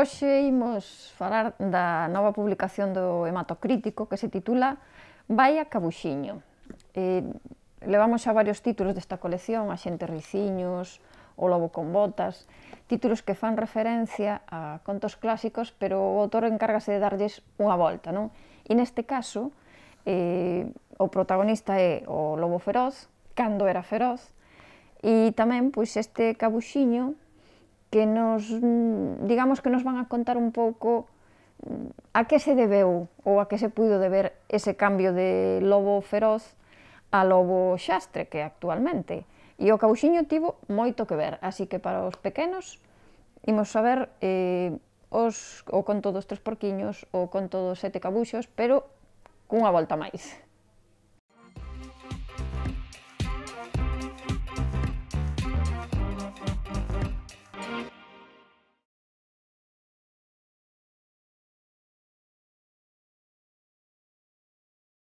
Hoxe imos falar da nova publicación do hematocrítico que se titula Vai a Cabuxiño. Eh, levamos xa varios títulos desta colección, A xente riciños, O lobo con botas, títulos que fan referencia a contos clásicos, pero o autor encárgase de darlles unha volta, non? E neste caso, eh, o protagonista é o lobo feroz, cando era feroz, e tamén pois este cabuxiño que nos, digamos que nos van a contar un pouco mm, a que se debeu ou a que se puido deber ese cambio de lobo feroz a lobo xastre que actualmente. E o cauxiño tivo moito que ver, así que para os pequenos imos saber eh, os, o conto dos tres porquiños, o conto dos sete cabuxos, pero cunha volta máis.